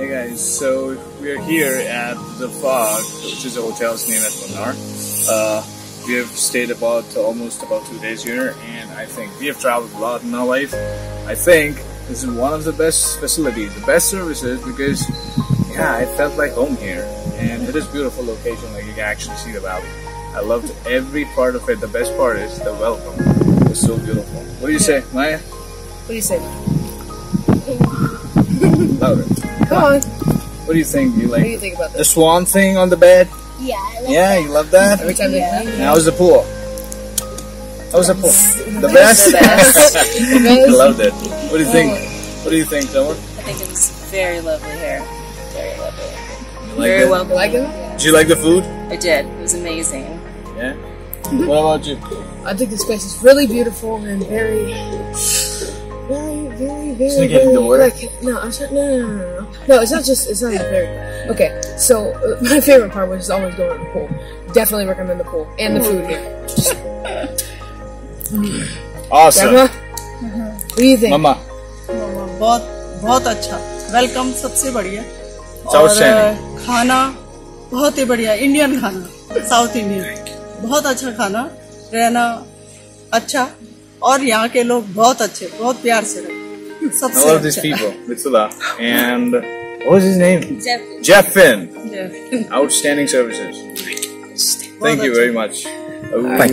Hey guys, so we are here at the Fog, which is a hotel's name at Munnar. Uh, we have stayed about almost about two days here, and I think we have traveled a lot in our life. I think this is one of the best facilities, the best services, because yeah, I felt like home here, and it is beautiful location. Like you can actually see the valley. I loved every part of it. The best part is the welcome. It's so beautiful. What do you say, Maya? What do you say? Louder. Come on. What do you think? You What do you like think about the swan thing on the bed? Yeah, I like Yeah, you love that. Every time they Yeah. clean, How was the pool? How was the pool? The best. The best. I loved it. What do you think? Oh. What do you think, Dylan? I think it was very lovely here. Very lovely. You like very it? welcome. like it? Did you like the food? I did. It was amazing. Yeah. What about you? I think this place is really beautiful and very, very, very, very, into very like no, it's not, no, no, no, no, no. No, it's not just. It's not even very. Okay, so uh, my favorite part was always going to the pool. Definitely recommend the pool and the food here. Awesome. Grandma, what do you think? Mama. बहुत बहुत अच्छा welcome सबसे बढ़िया और. खाना बहुत ही बढ़िया Indian खाना साउथ इंडियन बहुत अच्छा खाना रहना अच्छा और यहाँ के लोग बहुत अच्छे बहुत प्यार से रहते थैंक यू वेरी मच